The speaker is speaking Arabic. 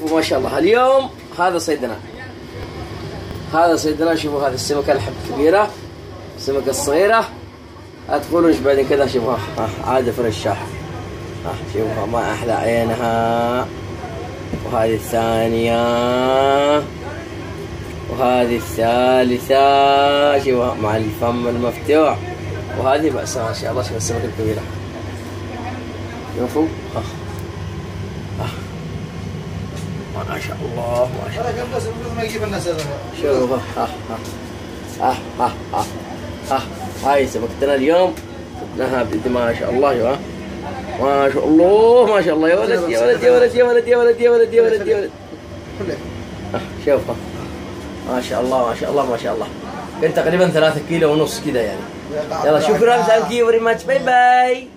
شوفوا ما شاء الله. اليوم هذا صيدنا. هذا صيدنا. شوفوا هذه السمكة الحب كبيرة السمكة الصغيرة. لا تقولوا إيش بعدين كذا. شوفوها ها عادة فرشاح ها شوفوها ما أحلى عينها. وهذه الثانية. وهذه الثالثة. شوفوها مع الفم المفتوح. وهذه بأس ما شاء الله شوف السمكة الكبيرة. شوفوا ما شاء الله ما شاء الله بس ما يجيب الناس شوف ها ها ها ها ها ها هاي سمكتنا اليوم جبناها بيد ما شاء الله يا ما شاء الله ما شاء الله يا ولد يا ولد يا ولد يا ولد يا ولد يا ولد يا ولد يا ولد شوف. ما شاء الله ما شاء الله ما شاء الله كان تقريبا ثلاثة كيلو ونص كذا يعني يلا شكرا ثانك يو فيري ماتش باي باي